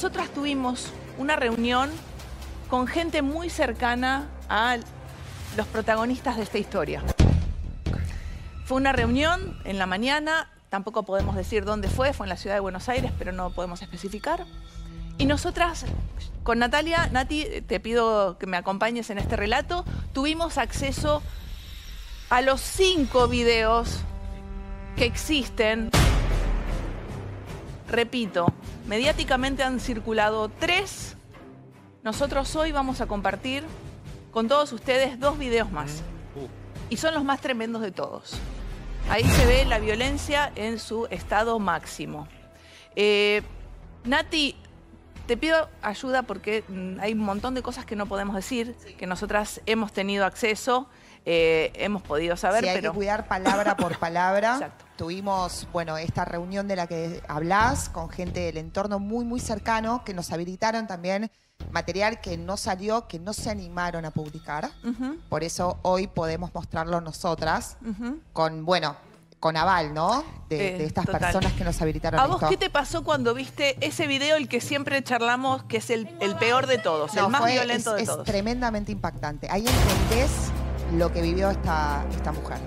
Nosotras tuvimos una reunión con gente muy cercana a los protagonistas de esta historia. Fue una reunión en la mañana, tampoco podemos decir dónde fue, fue en la ciudad de Buenos Aires, pero no podemos especificar. Y nosotras, con Natalia, Nati, te pido que me acompañes en este relato, tuvimos acceso a los cinco videos que existen. Repito, mediáticamente han circulado tres. Nosotros hoy vamos a compartir con todos ustedes dos videos más. Y son los más tremendos de todos. Ahí se ve la violencia en su estado máximo. Eh, Nati, te pido ayuda porque mm, hay un montón de cosas que no podemos decir, que nosotras hemos tenido acceso, eh, hemos podido saber, sí, hay pero... que cuidar palabra por palabra. Exacto. Tuvimos, bueno, esta reunión de la que hablás con gente del entorno muy, muy cercano que nos habilitaron también material que no salió, que no se animaron a publicar. Por eso hoy podemos mostrarlo nosotras con, bueno, con aval, ¿no? De, Eh, de estas total. personas que nos habilitaron ¿A vos esto. qué te pasó cuando viste ese video, el que siempre charlamos, que es el, el peor de todos, No, el más fue- violento es, de es todos? tremendamente impactante. Ahí entendés lo que vivió esta, esta mujer.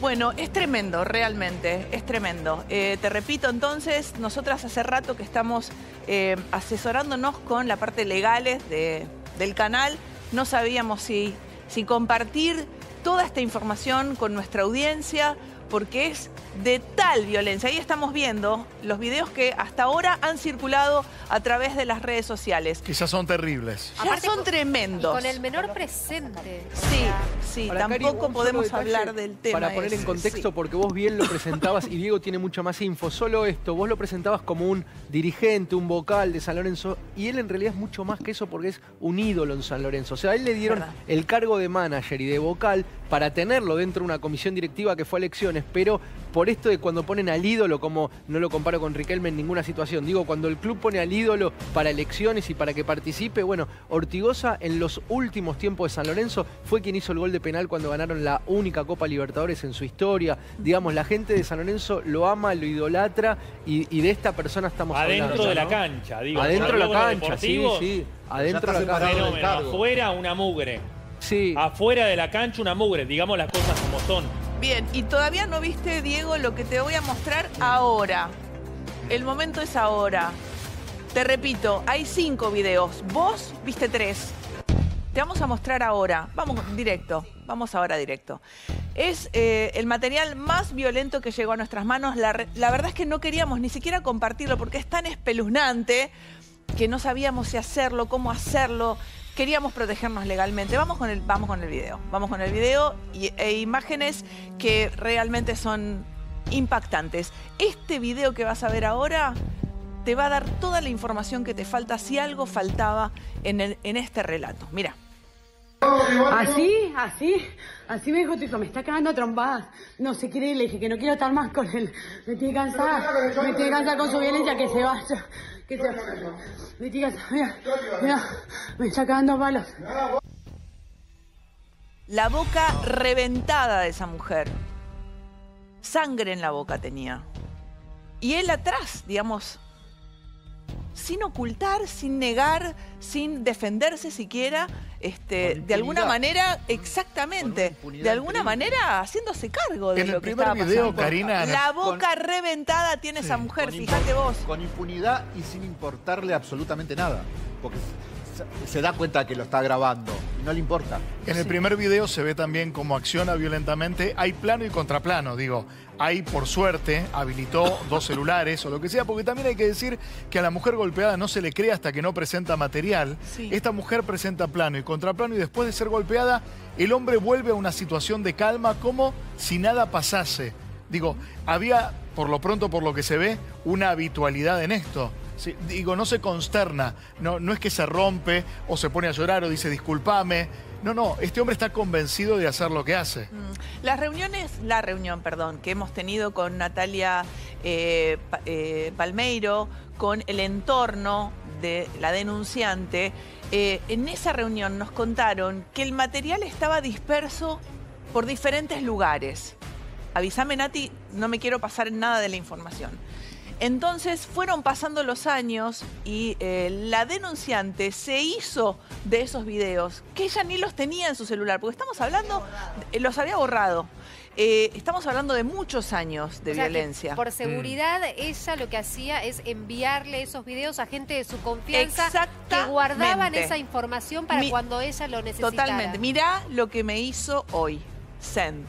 Bueno, es tremendo, realmente, es tremendo. Eh, te repito, entonces, nosotras hace rato que estamos eh, asesorándonos con la parte legales de- del canal. No sabíamos si, si compartir toda esta información con nuestra audiencia, porque es de tal violencia. Ahí estamos viendo los videos que hasta ahora han circulado a través de las redes sociales. Ya son terribles. Ya Aparte son con- tremendos. Y con el menor presente. O Sí, sea, sí, Ahora, tampoco podemos hablar del tema. Para poner en contexto, sí. porque vos bien lo presentabas y Diego tiene mucha más info. Solo esto, vos lo presentabas como un dirigente, un vocal de San Lorenzo, y él en realidad es mucho más que eso porque es un ídolo en San Lorenzo. O sea, a él le dieron Verdad. el cargo de manager y de vocal para tenerlo dentro de una comisión directiva que fue a elecciones, pero por esto de cuando ponen al ídolo, como no lo comparo con Riquelme en ninguna situación, digo, cuando el club pone al ídolo para elecciones y para que participe, bueno, Ortigosa en los últimos tiempos de San Lorenzo fue quien hizo el gol de penal cuando ganaron la única Copa Libertadores en su historia. Digamos, la gente de San Lorenzo lo ama, lo idolatra y, y de esta persona estamos Adentro hablando. de la ¿no? cancha, digo. Adentro de la cancha, sí, sí. Adentro de la cancha. Fenómeno. Afuera una mugre. Sí. Afuera de la cancha una mugre. Digamos las cosas como son. Bien, y todavía no viste, Diego, lo que te voy a mostrar ahora. El momento es ahora. Te repito, hay cinco videos. Vos viste tres. Te vamos a mostrar ahora. Vamos directo. Vamos ahora directo. Es eh, el material más violento que llegó a nuestras manos. La, la verdad es que no queríamos ni siquiera compartirlo porque es tan espeluznante que no sabíamos si hacerlo, cómo hacerlo. Queríamos protegernos legalmente. Vamos con el, vamos con el video. Vamos con el video y- e imágenes que realmente son impactantes. Este video que vas a ver ahora te va a dar toda la información que te falta si algo faltaba en, este relato. Mira. Así, así, así me dijo tu hijo, me está cagando a trompadas. No se quiere ir, le dije que no quiero estar más con él. Me tiene cansada, me tiene cansada con su violencia, que se vaya. Que se Me tiene cansada, mira, mira, me está cagando palos. La boca reventada de esa mujer. Sangre en la boca tenía. Y él atrás, digamos, sin ocultar, sin negar, sin defenderse siquiera, este, de alguna manera, exactamente, de alguna increíble. manera haciéndose cargo de En el lo que primer estaba video, pasando. Karina, La con- boca reventada tiene esa mujer, fíjate vos. Con impunidad y sin importarle absolutamente nada. Porque se, da cuenta que lo está grabando y no le importa. En el primer video se ve también cómo acciona violentamente. Hay plano y contraplano, digo. Ahí, por suerte, habilitó dos celulares o lo que sea, porque también hay que decir que a la mujer golpeada no se le cree hasta que no presenta material. Sí. Esta mujer presenta plano y contraplano y después de ser golpeada, el hombre vuelve a una situación de calma como si nada pasase. Digo, había, por lo pronto, por lo que se ve, una habitualidad en esto. Sí, digo, no se consterna, no, no es que se rompe o se pone a llorar o dice discúlpame. No, no, este hombre está convencido de hacer lo que hace. Mm. Las reuniones, la reunión, perdón, que hemos tenido con Natalia eh, eh, Palmeiro, con el entorno de la denunciante, eh, en esa reunión nos contaron que el material estaba disperso por diferentes lugares. Avísame, Nati, no me quiero pasar nada de la información. Entonces fueron pasando los años y eh, la denunciante se hizo de esos videos, que ella ni los tenía en su celular, porque estamos hablando, eh, los había borrado. Eh, estamos hablando de muchos años de O sea, que violencia. por seguridad, ella lo que hacía es enviarle esos videos a gente de su confianza que guardaban esa información para Mi- cuando ella lo necesitara. Totalmente. Mirá lo que me hizo hoy. Send.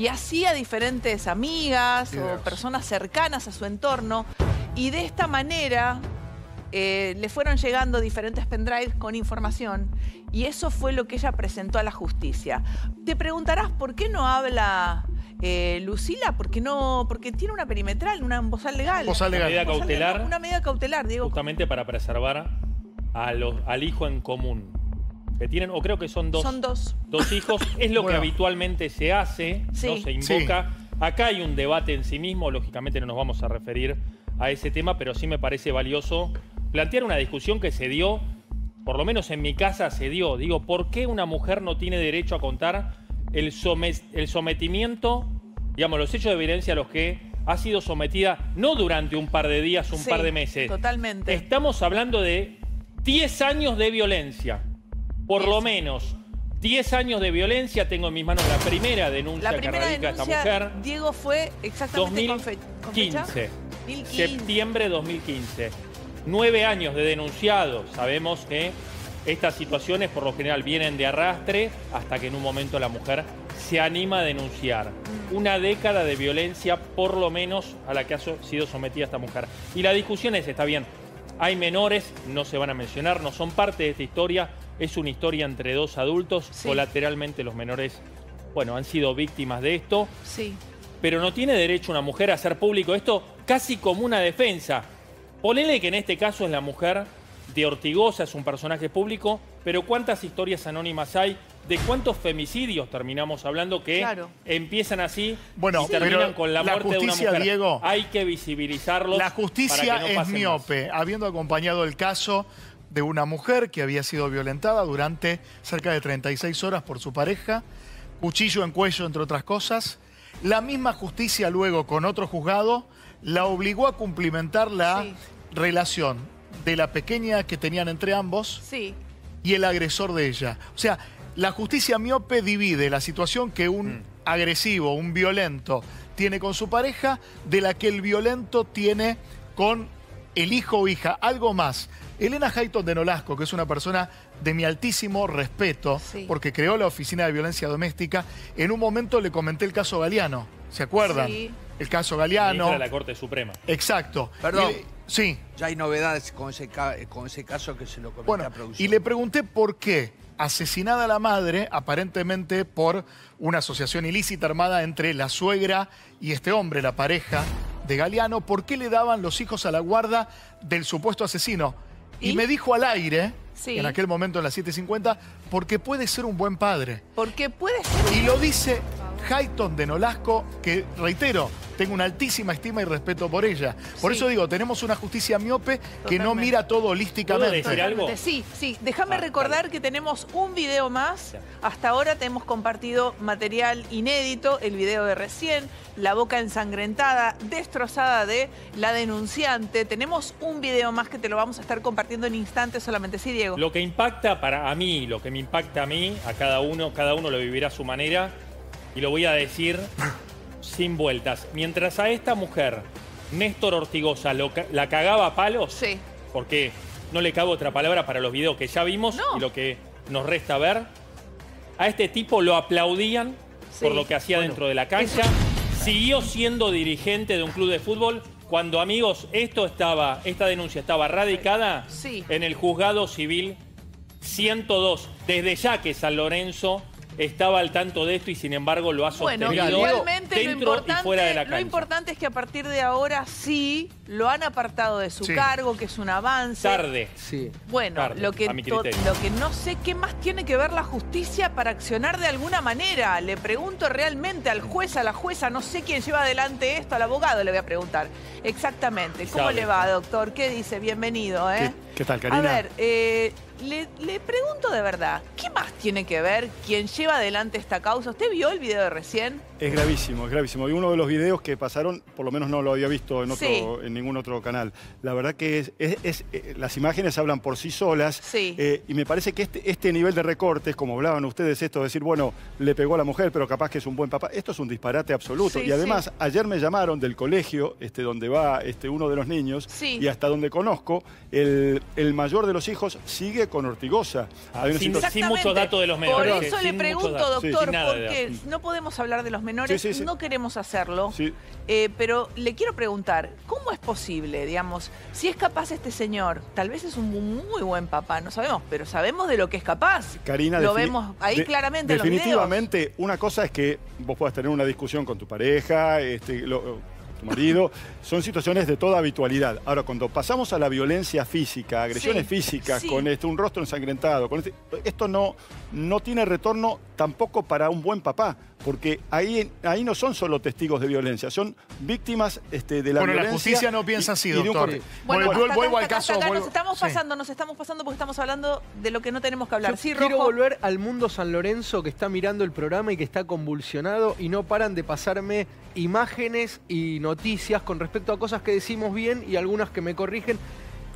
Y así a diferentes amigas o personas cercanas a su entorno. Y de esta manera eh, le fueron llegando diferentes pendrives con información. Y eso fue lo que ella presentó a la justicia. Te preguntarás por qué no habla eh, Lucila, porque no, porque tiene una perimetral, una bozal legal. Bozal legal. Medida cautelar. legal, Una medida cautelar, Diego. Justamente para preservar a los, al hijo en común. Que tienen, o creo que son dos, Son dos. dos hijos. Es lo Bueno. que habitualmente se hace, Sí. no se invoca. Acá hay un debate en sí mismo, lógicamente no nos vamos a referir a ese tema, pero sí me parece valioso plantear una discusión que se dio, por lo menos en mi casa se dio. Digo, ¿por qué una mujer no tiene derecho a contar el, some- el sometimiento, digamos, los hechos de violencia a los que ha sido sometida, no durante un par de días, un Sí, par de meses? Totalmente. Estamos hablando de 10 años de violencia. Por lo menos 10 años de violencia. Tengo en mis manos la primera denuncia La primera que radica esta mujer. Diego, fue exactamente con, fe- con fecha. 2015. 2015. Septiembre 2015. Nueve años de denunciado. Sabemos que estas situaciones por lo general vienen de arrastre hasta que en un momento la mujer se anima a denunciar. Mm. Una década de violencia por lo menos a la que ha sido sometida esta mujer. Y la discusión es, está bien, hay menores, no se van a mencionar, no son parte de esta historia, es una historia entre dos adultos, Sí. colateralmente los menores, bueno, han sido víctimas de esto Sí. pero no tiene derecho una mujer a hacer público esto casi como una defensa. Ponele que en este caso es la mujer de Ortigosa, es un personaje público, pero ¿cuántas historias anónimas hay? ¿De cuántos femicidios terminamos hablando que Claro. empiezan así Bueno, y terminan con la la muerte de una justicia, mujer? Diego, hay que visibilizarlos. La para justicia que no es pasen más. miope, habiendo acompañado el caso de una mujer que había sido violentada durante cerca de 36 horas por su pareja, cuchillo en cuello, entre otras cosas. La misma justicia luego, con otro juzgado, la obligó a cumplimentar la Sí. relación de la pequeña que tenían entre ambos Sí. y el agresor de ella. O sea, la justicia miope divide la situación que un agresivo, un violento, tiene con su pareja de la que el violento tiene con el hijo o hija. Algo más. Elena Hayton de Nolasco, que es una persona de mi altísimo respeto, Sí. porque creó la Oficina de Violencia Doméstica, en un momento le comenté el caso Galeano. ¿Se acuerdan? Sí. El caso Galeano. de la Corte Suprema. Exacto. Perdón. Y sí. Ya hay novedades con ese, ca- con ese caso que se lo comenté Bueno, a producción. y le pregunté por qué asesinada la madre, aparentemente por una asociación ilícita armada entre la suegra y este hombre, la pareja de Galeano, ¿por qué le daban los hijos a la guarda del supuesto asesino? Y, ¿Y? me dijo al aire, Sí. en aquel momento en las 7.50, porque puede ser un buen padre. Porque puede ser. Y lo dice Hayton de Nolasco, que reitero, tengo una altísima estima y respeto por ella. Por Sí. eso digo, tenemos una justicia miope que no mira todo holísticamente. decir algo? Sí, sí. Déjame Ah, recordar que tenemos un video más. Hasta ahora te hemos compartido material inédito, el video de recién, la boca ensangrentada, destrozada de la denunciante. Tenemos un video más que te lo vamos a estar compartiendo en instantes solamente. Sí, Diego. Lo que impacta para a mí, lo que me impacta a mí, a cada uno, cada uno lo vivirá a su manera, y lo voy a decir sin vueltas. Mientras a esta mujer, Néstor Ortigosa, lo ca- la cagaba a palos, Sí. porque no le cabe otra palabra para los videos que ya vimos No. y lo que nos resta ver, a este tipo lo aplaudían Sí. por lo que hacía dentro de la cancha. Siguió siendo dirigente de un club de fútbol cuando, amigos, esto estaba, esta denuncia estaba radicada Sí. en el juzgado civil 102. Desde ya que San Lorenzo estaba al tanto de esto y sin embargo lo ha Bueno, sostenido igualmente lo dentro importante, y fuera de la lo importante es que a partir de ahora sí lo han apartado de su Sí. cargo, que es un avance. Tarde. Sí. Bueno, Tarde, lo, que a mi to- criterio. lo que no sé qué más tiene que ver la justicia para accionar de alguna manera. Le pregunto realmente al juez, a la jueza, no sé quién lleva adelante esto, al abogado le voy a preguntar. Exactamente. ¿Cómo Sabe. le va, doctor? ¿Qué dice? Bienvenido, ¿eh? ¿Qué, qué tal, A Karina? ver, eh, le, le pregunto de verdad, ¿qué más tiene que ver quien lleva adelante esta causa? ¿Usted vio el video de recién? Es gravísimo, es gravísimo. Y uno de los videos que pasaron, por lo menos no lo había visto en, otro, Sí. en ningún otro canal. La verdad que es, es- es- eh, las imágenes hablan por sí solas. Sí. eh, y me parece que este, este nivel de recortes, como hablaban ustedes, esto de decir, bueno, le pegó a la mujer, pero capaz que es un buen papá, esto es un disparate absoluto. Sí, y además, sí. ayer me llamaron del colegio, este, donde va este, uno de los niños, Sí. y hasta donde conozco, el, el mayor de los hijos sigue con Ortigosa. Sin- sin muchos datos de los menores. Por eso le pregunto, doctor, porque no podemos hablar de los menores, Sí, sí, sí. no queremos hacerlo. Eh, pero le quiero preguntar, ¿cómo es posible, digamos, si es capaz este señor, tal vez es un muy buen papá, no sabemos, pero sabemos de lo que es capaz. Karina, lo vemos ahí de- claramente en los videos. Definitivamente, una cosa es que vos puedas tener una discusión con tu pareja, este, lo- tu marido, son situaciones de toda habitualidad. Ahora, cuando pasamos a la violencia física, agresiones Sí, físicas, sí. con este, un rostro ensangrentado, con este- esto no, no tiene retorno tampoco para un buen papá, porque ahí, ahí no son solo testigos de violencia, son víctimas este, de la Bueno, la violencia. justicia no y- piensa así, y doctor. corte. Bueno, Vuelvo- hasta vuelvo acá, al hasta caso, acá, vuelvo- nos estamos sí. pasando, nos estamos pasando porque estamos hablando de lo que no tenemos que hablar. Yo sí, quiero Rojo. volver al mundo San Lorenzo que está mirando el programa y que está convulsionado y no paran de pasarme imágenes y noticias con respecto a cosas que decimos bien y algunas que me corrigen.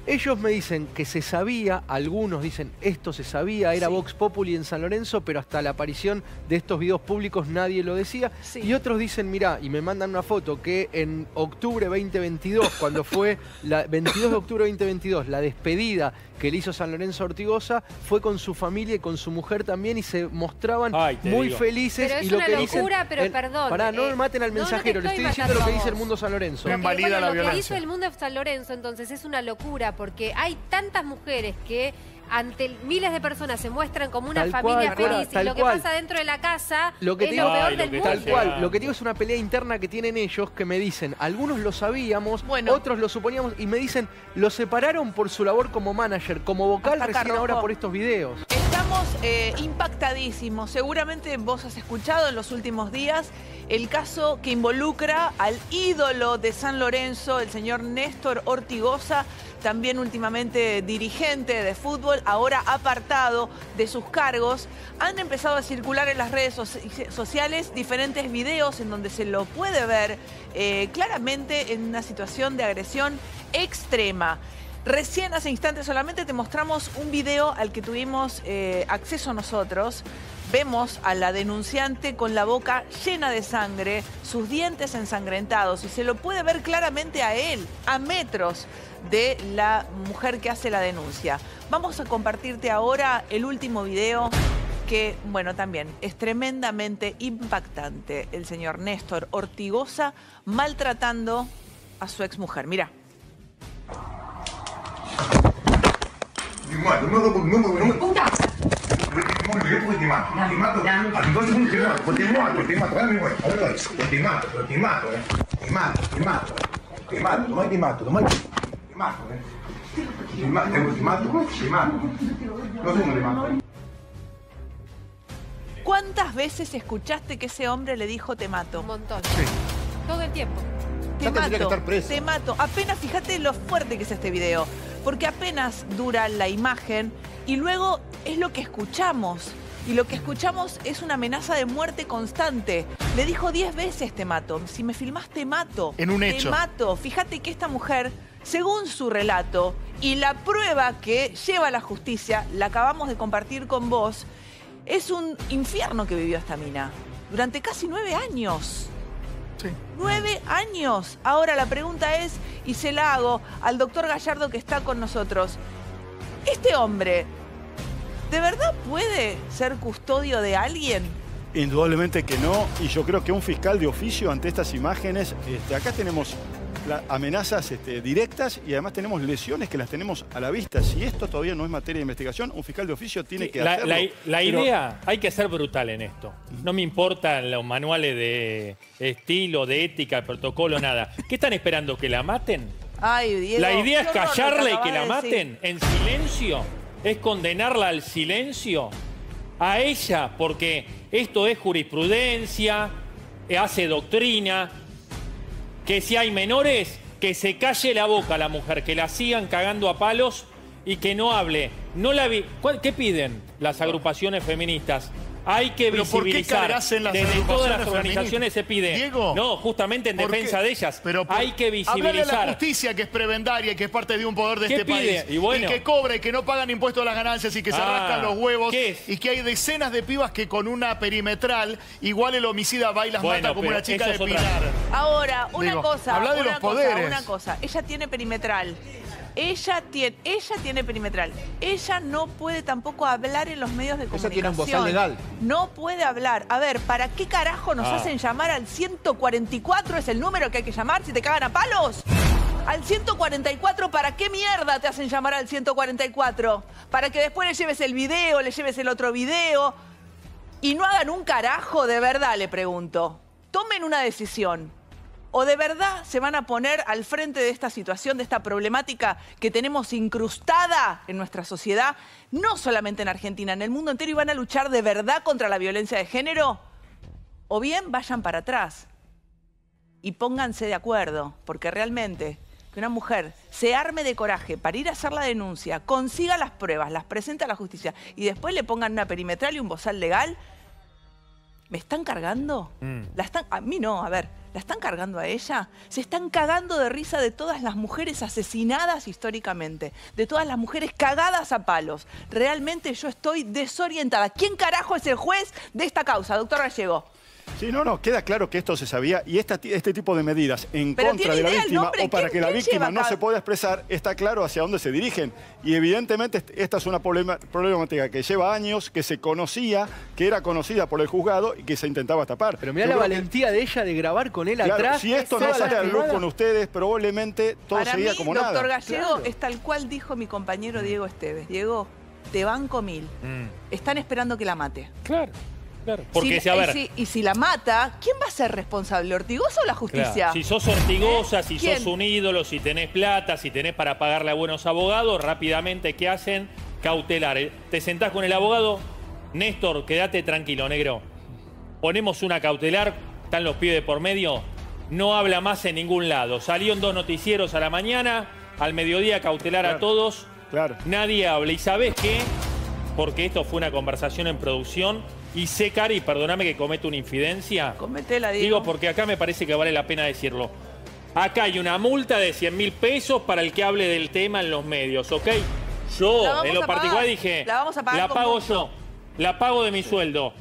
Ellos me dicen que se sabía, algunos dicen esto se sabía, era Sí. Vox Populi en San Lorenzo, pero hasta la aparición de estos videos públicos nadie lo decía. Sí. Y otros dicen, mirá, y me mandan una foto que en octubre 2022, cuando fue la 22 de octubre 2022, la despedida que le hizo San Lorenzo Ortigosa, fue con su familia y con su mujer también y se mostraban Ay, muy digo. felices. Pero es y lo una que dicen locura, pero perdón, Pará, no eh, maten al no, no te mensajero, le estoy diciendo lo que dice el mundo San Lorenzo. Bueno, la lo que hizo el mundo de San Lorenzo entonces es una locura porque hay tantas mujeres que ante miles de personas se muestran como una Tal familia cual, feliz tal y lo que cual. pasa dentro de la casa Lo que es lo peor Ay, lo del que mundo. Tal cual, lo que digo es una pelea interna que tienen ellos que me dicen, algunos lo sabíamos, Bueno. otros lo suponíamos y me dicen, lo separaron por su labor como manager, como vocal Hasta recién ahora por estos videos. Estamos eh, impactadísimos. Seguramente vos has escuchado en los últimos días el caso que involucra al ídolo de San Lorenzo, el señor Néstor Ortigosa, también últimamente dirigente de fútbol, ahora apartado de sus cargos. Han empezado a circular en las redes soci- sociales diferentes videos en donde se lo puede ver eh, claramente en una situación de agresión extrema. Recién hace instantes solamente te mostramos un video al que tuvimos eh, acceso nosotros. Vemos a la denunciante con la boca llena de sangre, sus dientes ensangrentados y se lo puede ver claramente a él, a metros de la mujer que hace la denuncia. Vamos a compartirte ahora el último video que, bueno, también es tremendamente impactante. El señor Néstor Ortigosa maltratando a su exmujer. Mira. Ti mato, no, no, no, no, no. Puta! Io poi ti mato, ti mato. Allora non ti mato, poi ti mato, ti mato, dammi vuoi. Allora, poi ti mato, poi ti mato, eh. Ti mato, ti mato. Ti mato, domani ti mato, domani ti mato, eh. Ti mato, ti mato, ti mato. No sé, non ti mato. ¿Cuántas veces escuchaste que ese hombre le dijo te mato? Un montón. Todo el tiempo. Te Ya tendría que mato, estar preso. te mato. Apenas, fíjate lo fuerte que es este video, porque apenas dura la imagen y luego es lo que escuchamos. Y lo que escuchamos es una amenaza de muerte constante. Le dijo 10 veces te mato. Si me filmás te mato. En un Te hecho. mato. Fíjate que esta mujer, según su relato y la prueba que lleva la justicia, la acabamos de compartir con vos, es un infierno que vivió esta mina. Durante casi nueve años. Sí. Nueve años. Ahora la pregunta es, y se la hago al doctor Gallardo que está con nosotros. Este hombre, ¿de verdad puede ser custodio de alguien? Indudablemente que no, y yo creo que un fiscal de oficio ante estas imágenes, este, acá tenemos amenazas este, directas y además tenemos lesiones que las tenemos a la vista. Si esto todavía no es materia de investigación, un fiscal de oficio tiene que La, hacerlo. la- la Pero- idea, hay que ser brutal en esto. No me importan los manuales de estilo, de ética, de protocolo, nada. ¿Qué están esperando? ¿Que la maten? Ay, Diego, La idea es callarla y que la maten en silencio. Es condenarla al silencio. A ella, porque esto es jurisprudencia, hace doctrina. Que si hay menores, que se calle la boca la mujer, que la sigan cagando a palos y que no hable. No la vi. ¿Cuál- ¿Qué piden las agrupaciones feministas? Hay que ¿Pero por qué visibilizar. en las Desde todas las organizaciones se pide. Diego, no, justamente en defensa de ellas. Pero por- hay que Hablale a la visibilizar. justicia que es prebendaria y que es parte de un poder de ¿Qué este pide? país. Y bueno. que cobra y que no pagan impuestos a las ganancias y que se Ah, rascan los huevos. ¿qué es? Y que hay decenas de pibas que con una perimetral igual el homicida va y las Bueno, mata como una chica de Pilar. Ahora, una Digo, cosa, habla de una los cosa, poderes. una cosa. Ella tiene perimetral. Ella tiene, ella tiene perimetral. Ella no puede tampoco hablar en los medios de Ella comunicación. tiene un bozal legal. No puede hablar. A ver, ¿para qué carajo nos Ah. hacen llamar al 144? ¿Es el número que hay que llamar si te cagan a palos? Al 144, ¿para qué mierda te hacen llamar al 144? Para que después le lleves el video, le lleves el otro video. Y no hagan un carajo, de verdad, le pregunto. Tomen una decisión. ¿O de verdad se van a poner al frente de esta situación, de esta problemática que tenemos incrustada en nuestra sociedad, no solamente en Argentina, en el mundo entero, y van a luchar de verdad contra la violencia de género? O bien vayan para atrás y pónganse de acuerdo, porque realmente que una mujer se arme de coraje para ir a hacer la denuncia, consiga las pruebas, las presente a la justicia y después le pongan una perimetral y un bozal legal, ¿me están cargando? La están, a mí no, a ver, ¿la están cargando a ella? Se están cagando de risa de todas las mujeres asesinadas históricamente, de todas las mujeres cagadas a palos. Realmente yo estoy desorientada. ¿Quién carajo es el juez de esta causa, doctor Gallego? Sí, no, no, queda claro que esto se sabía y esta- este tipo de medidas en Pero contra ¿tiene de la víctima o para ¿Quién- que la víctima no acá? se pueda expresar, está claro hacia dónde se dirigen. Y evidentemente est- esta es una problema- problemática que lleva años, que se conocía, que era conocida por el juzgado y que se intentaba tapar. Pero mirá Yo la que- valentía de ella de grabar con él claro, atrás. si esto no sale a la luz con ustedes, probablemente todo Para seguía mí, como doctor nada. Gallego, Claro. es tal cual dijo mi compañero Diego Esteves. Diego, te banco mil. Están esperando que la mate. Claro, claro. Porque, si, a y si- y si la mata, ¿quién va a ser responsable? ¿Ortigosa o la justicia? Claro, Si sos ortigosa, si ¿Quién? sos un ídolo, si tenés plata, si tenés para pagarle a buenos abogados, rápidamente, ¿qué hacen? Cautelar. Eh, Te sentás con el abogado, Néstor, quédate tranquilo, negro. Ponemos una cautelar, están los pibes por medio, no habla más en ningún lado. Salió en dos noticieros a la mañana, al mediodía cautelar a todos, Claro. nadie habla. ¿Y sabes qué? Porque esto fue una conversación en producción y sé, Cari, perdóname que comete una infidencia. Cometela, Diego. Digo porque acá me parece que vale la pena decirlo. Acá hay una multa de 100 mil pesos para el que hable del tema en los medios, ¿ok? Yo, en lo particular, dije, La vamos a pagar la pago yo, la pago de mi sueldo.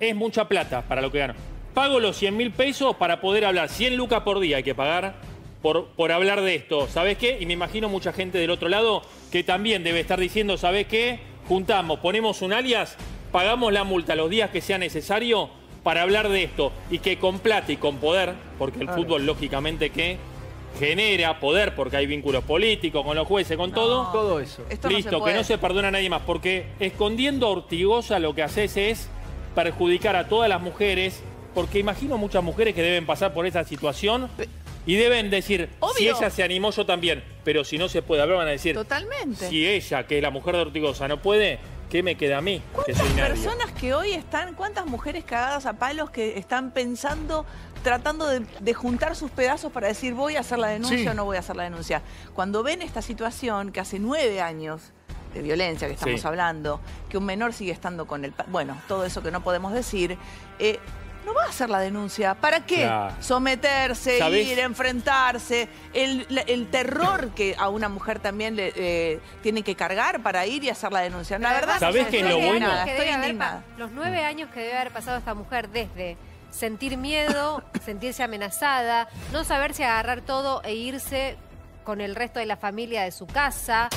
Es mucha plata para lo que gano. Pago los 100 mil pesos para poder hablar. 100 lucas por día hay que pagar por, por hablar de esto. ¿Sabes qué? Y me imagino mucha gente del otro lado que también debe estar diciendo, ¿sabes qué? Juntamos, ponemos un alias, pagamos la multa los días que sea necesario para hablar de esto. Y que con plata y con poder, porque el Claro. fútbol lógicamente que genera poder, porque hay vínculos políticos con los jueces, con todo. Todo eso. Esto no Listo, que no se perdona a nadie más, porque escondiendo a Ortigosa lo que haces es perjudicar a todas las mujeres, porque imagino muchas mujeres que deben pasar por esa situación y deben decir, si ella se animó, yo también, pero si no se puede hablar, van a decir, Totalmente. si ella, que es la mujer de Ortigosa, no puede, ¿qué me queda a mí? Que ¿Cuántas soy nadie? personas que hoy están, cuántas mujeres cagadas a palos que están pensando, tratando de, de juntar sus pedazos para decir voy a hacer la denuncia Sí. o no voy a hacer la denuncia? Cuando ven esta situación que hace nueve años de violencia que estamos Sí. hablando, que un menor sigue estando con el... Bueno, todo eso que no podemos decir, eh, no va a hacer la denuncia. ¿Para qué? Claro. Someterse, ¿Sabés? ir, enfrentarse, el, terror que a una mujer también le eh, tiene que cargar para ir y hacer la denuncia. La verdad, ¿Sabés no sé, qué es estoy lo bueno? que estoy indignada. los nueve años que debe haber pasado esta mujer desde sentir miedo, sentirse amenazada, no saber si agarrar todo e irse con el resto de la familia de su casa,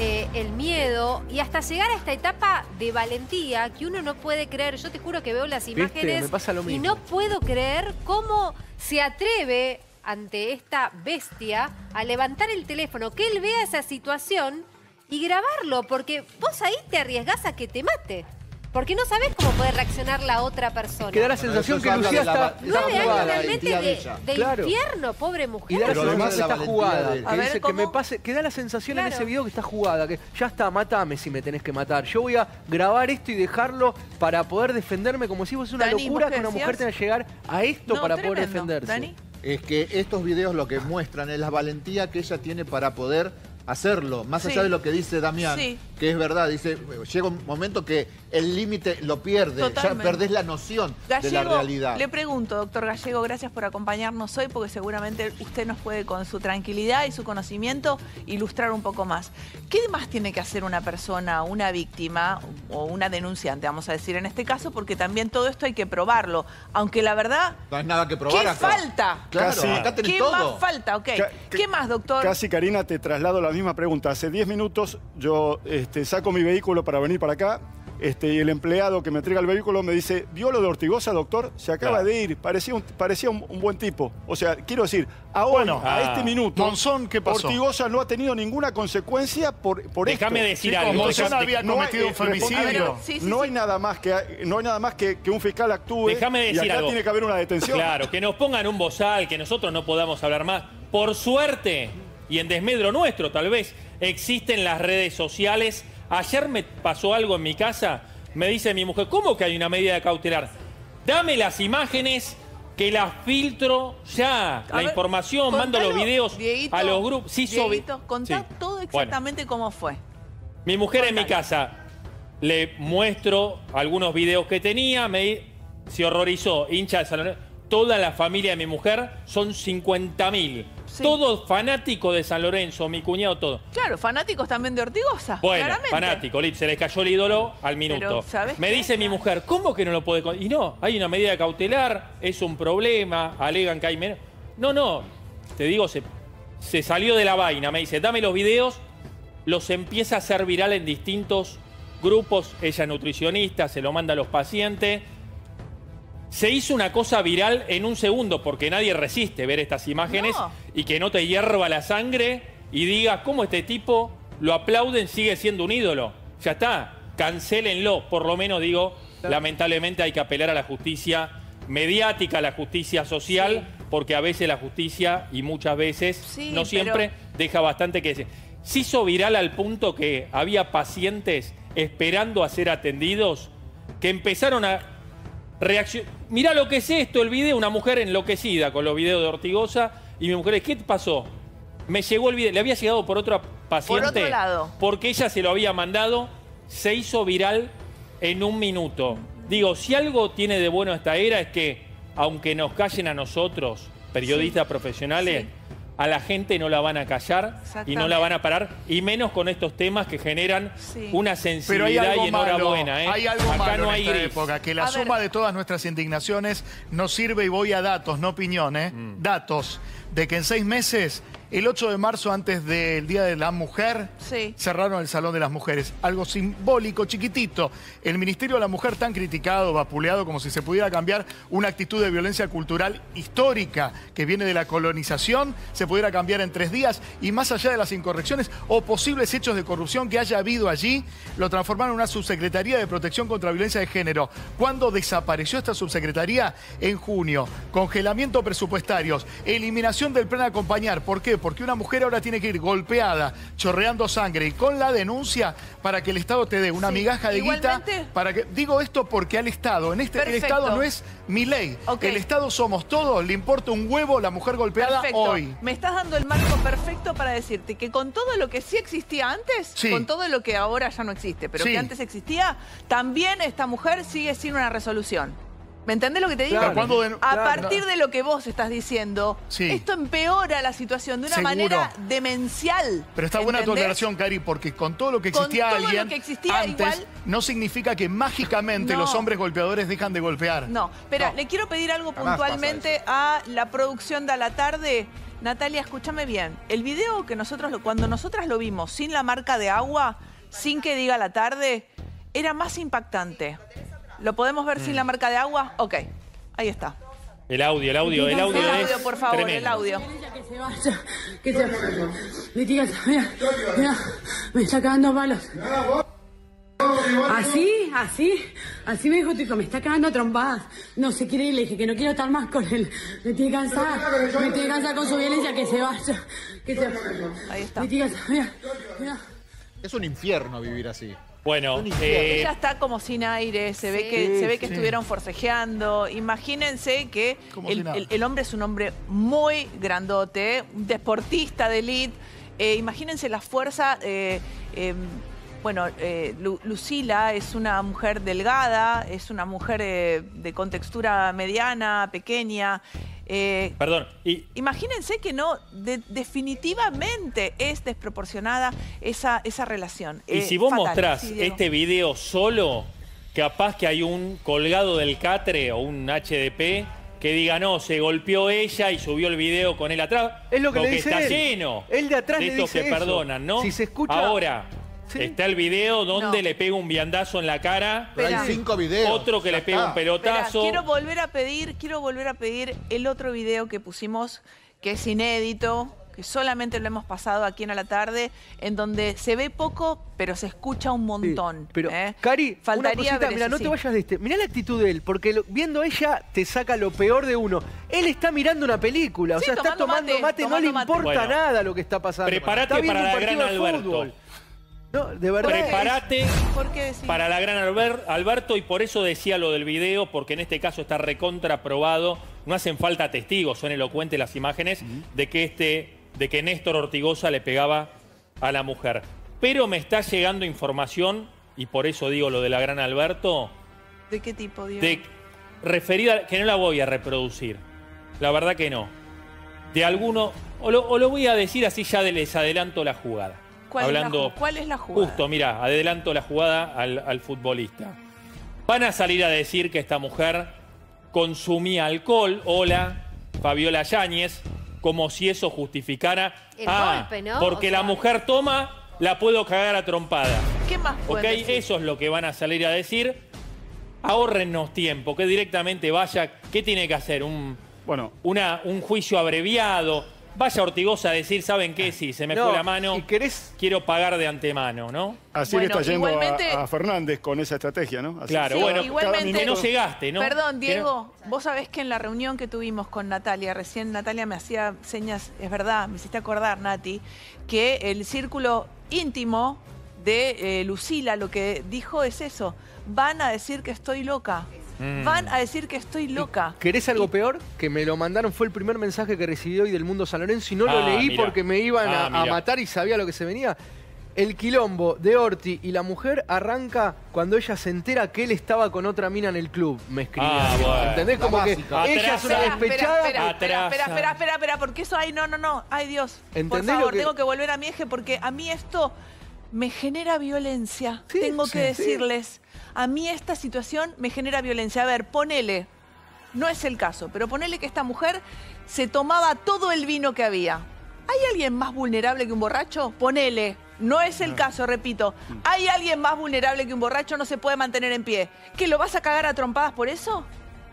eh, el miedo y hasta llegar a esta etapa de valentía que uno no puede creer. Yo te juro que veo las imágenes y no puedo creer cómo se atreve ante esta bestia a levantar el teléfono, que él vea esa situación y grabarlo, porque vos ahí te arriesgás a que te mate. Porque no sabés cómo puede reaccionar la otra persona. Que da la sensación que Lucía está, Nueve años realmente de, de ella. de Claro. infierno, pobre Y mujer. da la Pero además sensación que está jugada. A Que ver, dice que ¿cómo? me pase, que da la sensación en ese video que está jugada, que ya está, matame si me tenés que matar. Yo voy a grabar esto y dejarlo para poder defenderme como si fuese una Dani, locura ¿vos qué que una mujer tenga que llegar a esto No, para tremendo. poder defenderse. Dani. Es que estos videos lo que muestran es la valentía que ella tiene para poder hacerlo. Más allá de lo que dice Damián, Sí. que es verdad, dice, llega un momento que el límite lo pierde, ya Totalmente. perdés la noción de la realidad. le pregunto, doctor Gallego, gracias por acompañarnos hoy, porque seguramente usted nos puede, con su tranquilidad y su conocimiento, ilustrar un poco más. ¿Qué más tiene que hacer una persona, una víctima o una denunciante, vamos a decir en este caso? Porque también todo esto hay que probarlo. Aunque la verdad, No hay nada que probar ¿qué acá. falta? Claro, Casi- acá tenés ¿Qué todo. más falta? Ok. Ca- ¿Qué más, doctor? Casi, Karina, te traslado la misma pregunta. Hace 10 minutos yo este, saco mi vehículo para venir para acá este, y el empleado que me entrega el vehículo me dice, ¿vio lo de Ortigosa, doctor? Se acaba Claro. de ir, parecía, un, parecía un, un buen tipo. O sea, quiero decir, ahora, Bueno, a ah, este minuto, Monzón, ¿qué pasó? Ortigosa no ha tenido ninguna consecuencia por, por Déjame esto. decir algo. Monzón había No hay- cometido un eh, femicidio. sí, sí, no sí. hay nada más que no hay nada más que, que un fiscal actúe Déjame y decir acá algo. tiene que haber una detención. Claro, que nos pongan un bozal, que nosotros no podamos hablar más. Por suerte, y en desmedro nuestro tal vez, existen las redes sociales. Ayer me pasó algo en mi casa, me dice mi mujer, ¿cómo que hay una medida de cautelar? Dame las imágenes que las filtro ya. A la ver, información, mando los videos Dieguito, a los grupos. Sí, Dieguito, contá Sí. todo Bueno. exactamente cómo fue. Mi mujer en mi casa le muestro algunos videos que tenía, me se horrorizó, hincha de San Lorenzo. Toda la familia de mi mujer son 50.000. Sí. Todos fanáticos de San Lorenzo, mi cuñado, todo. Claro, fanáticos también de Ortigosa. Bueno, claramente. fanático, Lit, se les cayó el ídolo al minuto. Pero, ¿sabes Me qué? dice mi mujer, ¿cómo que no lo puede con-?" Y no, hay una medida cautelar, es un problema, alegan que hay menos. No, no, te digo, se, se salió de la vaina. Me dice, dame los videos, los empieza a hacer viral en distintos grupos. Ella es nutricionista, se lo manda a los pacientes. Se hizo una cosa viral en un segundo porque nadie resiste ver estas imágenes No. y que no te hierva la sangre y diga cómo este tipo lo aplauden, sigue siendo un ídolo. Ya está, cancélenlo. Por lo menos digo, lamentablemente hay que apelar a la justicia mediática, a la justicia social, porque a veces la justicia y muchas veces, Sí, no siempre, deja bastante que decir. Se hizo viral al punto que había pacientes esperando a ser atendidos que empezaron a reaccionar. Mirá lo que es esto, el video, una mujer enloquecida con los videos de Ortigosa y mi mujer, ¿qué pasó? Me llegó el video, le había llegado por otra paciente. otro lado. Porque ella se lo había mandado, se hizo viral en un minuto. Digo, si algo tiene de bueno esta era es que, aunque nos callen a nosotros, periodistas profesionales, Sí. A la gente no la van a callar y no la van a parar, y menos con estos temas que generan Sí. una sensibilidad y malo, enhorabuena. ¿eh? hay algo Acá malo no en hay esta gris. época, que la A ver. suma de todas nuestras indignaciones nos sirve y voy a datos, no opiniones, Mm. datos de que en seis meses, el 8 de marzo antes del Día de la Mujer, Sí. cerraron el Salón de las Mujeres. Algo simbólico, chiquitito. El Ministerio de la Mujer tan criticado, vapuleado, como si se pudiera cambiar una actitud de violencia cultural histórica que viene de la colonización, se pudiera cambiar en tres días y más allá de las incorrecciones o posibles hechos de corrupción que haya habido allí, lo transformaron en una subsecretaría de protección contra violencia de género. ¿Cuándo desapareció esta subsecretaría? En junio. Congelamiento presupuestarios, eliminación del plan acompañar. ¿Por qué? Porque una mujer ahora tiene que ir golpeada, chorreando sangre y con la denuncia para que el Estado te dé una Sí. migaja de guita. Para que, digo esto porque al Estado, en este el. Estado no es mi ley. Ok. El Estado somos todos, le importa un huevo la mujer golpeada Perfecto. hoy. Me estás dando el marco perfecto para decirte que con todo lo que sí existía antes, Sí. con todo lo que ahora ya no existe, pero Sí. que antes existía, también esta mujer sigue sin una resolución. ¿Me entendés lo que te digo? Claro. A claro, partir no. de lo que vos estás diciendo, Sí. esto empeora la situación de una Seguro. manera demencial. Pero está buena tu ¿entendés? aclaración, Cari, porque con todo lo que Con existía lo alguien que existía, antes, igual- no significa que mágicamente No. los hombres golpeadores dejan de golpear. No, pero No. le quiero pedir algo Jamás puntualmente a la producción de a la tarde. Natalia, escúchame bien. El video que nosotros, lo- cuando nosotras lo vimos sin la marca de agua, sin que diga la tarde, era más impactante. ¿Lo podemos ver Mm. sin la marca de agua? Ok, ahí está. El audio, el audio, el audio El es audio, por favor, el audio. Que se vaya, que se vaya. Mira, mira, me está cagando palos. Así, así, así me dijo tu hijo, me está cagando a trompadas. No se quiere ir, le dije que no quiero estar más con él. Me tiene cansada, me tiene cansada con su violencia, que se vaya, que se vaya. Ahí está. Me tiene cansada, mira, mira. Es un infierno vivir así. Bueno, eh, Ella está como sin aire, se ve Sí. que, se ve que Sí. estuvieron forcejeando. Imagínense que el, hombre es un hombre muy grandote, un deportista de elite. Eh, imagínense la fuerza. eh, eh, bueno, eh, Lu- Lucila es una mujer delgada, es una mujer eh, de contextura mediana, pequeña. Eh, Perdón, y Imagínense que no, de- definitivamente es desproporcionada esa, esa relación. Y Eh, si vos fatal. mostrás Sí, este video solo, capaz que hay un colgado del catre o un HDP que diga, no, se golpeó ella y subió el video con él atrás. Es lo que le dice está él. lleno. Él de atrás le estos dice que eso. perdonan, ¿no? Si se escucha- Ahora, Sí. está el video donde No. le pega un viandazo en la cara. Pero hay Esperá. cinco videos. Otro que ya le pega está. un Esperá, pelotazo. quiero volver a pedir, quiero volver a pedir el otro video que pusimos, que es inédito, que solamente lo hemos pasado aquí en a la tarde, en donde se ve poco, pero se escucha un Sí, montón. Pero, ¿eh? Cari, faltaría una cosita, ver mira, eso, no sí. te vayas de este. Mirá la actitud de él, porque lo- viendo ella te saca lo peor de uno. Él está mirando una película, o Sí, sea, está tomando tomando mate, mate, no tomando le mate. importa Bueno, nada lo que está pasando. Prepárate Está viendo para un la gran partido de Alberto. fútbol. No, de verdad. Prepárate ¿Por qué decís? para la gran Alber- Alberto y por eso decía lo del video, porque en este caso está recontra probado. No hacen falta testigos, son elocuentes las imágenes de que este, de que Néstor Ortigosa le pegaba a la mujer. Pero me está llegando información, y por eso digo lo de la gran Alberto, ¿De qué tipo, Diego? de referida, que no la voy a reproducir. La verdad que no. De alguno, o lo, o lo voy a decir así ya de- les adelanto la jugada. ¿Cuál, Hablando, es la, ¿Cuál es la jugada? Justo, mira, adelanto la jugada al, al futbolista. Van a salir a decir que esta mujer consumía alcohol, hola, Fabiola Yáñez, como si eso justificara. El ah, golpe, ¿no? Porque O la mujer toma, la puedo cagar a trompada. ¿Qué más ¿Ok? pueden decir? Eso es lo que van a salir a decir. Ahórrennos tiempo, que directamente vaya. ¿Qué tiene que hacer? Un, Bueno, una, un juicio abreviado. Vaya Ortigosa a decir, ¿saben qué? Si se me No, fue la mano, querés- quiero pagar de antemano, ¿no? así Bueno, le está yendo a- igualmente- a, Fernández con esa estrategia, ¿no? Así- Claro, Sí, bueno, igualmente- que no se gaste, ¿no? Perdón, Que Diego, vos sabés que en la reunión que tuvimos con Natalia, recién Natalia me hacía señas, es verdad, me hiciste acordar, Nati, que el círculo íntimo de eh, Lucila lo que dijo es eso. Van a decir que estoy loca. Mm. Van a decir que estoy loca. ¿Querés algo peor? Que me lo mandaron, fue el primer mensaje que recibí hoy del Mundo San Lorenzo y no lo Ah, leí mira. porque me iban a, Ah, a matar y sabía lo que se venía. El quilombo de Orti y la mujer arranca cuando ella se entera que él estaba con otra mina en el club, me escribía. Ah, bueno. ¿Entendés? La Como que ella es una despechada. espera, espera, espera, espera, espera, espera, porque eso, ay, no, no, no, ay Dios. Por ¿Entendés lo favor, que- tengo que volver a mi eje porque a mí esto me genera violencia. Sí, tengo sí, que sí. A mí esta situación me genera violencia. A ver, ponele, no es el caso, pero ponele que esta mujer se tomaba todo el vino que había. ¿Hay alguien más vulnerable que un borracho? Ponele. No es el caso, repito. ¿Hay alguien más vulnerable que un borracho? No se puede mantener en pie. ¿Que lo vas a cagar a trompadas por eso?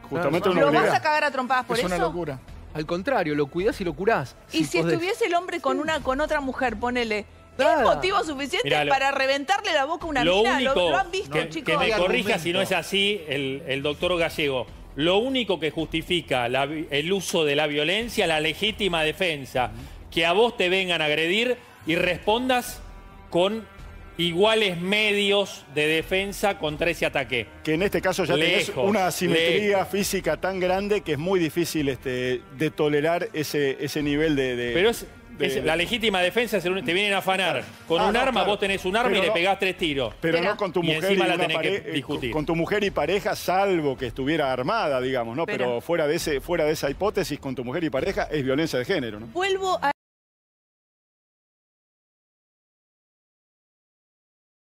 Justamente ¿Lo vas obliga. a cagar a trompadas por Es eso? una locura. Al contrario, lo cuidás y lo curás. Y si podés. estuviese el hombre con una con otra mujer, ponele. ¿Es motivo suficiente Mirá, lo- para reventarle la boca a una lo mina? único ¿Lo, lo han visto, que, chicos? que me corrija si no es así el, el doctor Gallego. Lo único que justifica la vi- el uso de la violencia, la legítima defensa, que a vos te vengan a agredir y respondas con iguales medios de defensa contra ese ataque. Que en este caso ya tenés Lejos, una asimetría lejos. física tan grande que es muy difícil este, de tolerar ese, ese nivel de... de- Pero es, de- es- la legítima defensa es el te vienen a afanar. Con Ah, un no, arma claro. vos tenés un arma y le pegás tres tiros. Pero no con tu Y mujer encima y la una tenés que pare- discutir. Con tu mujer y pareja, salvo que estuviera armada, digamos, ¿no? Pero fuera de ese, fuera de esa hipótesis, con tu mujer y pareja es violencia de género, ¿no? Vuelvo a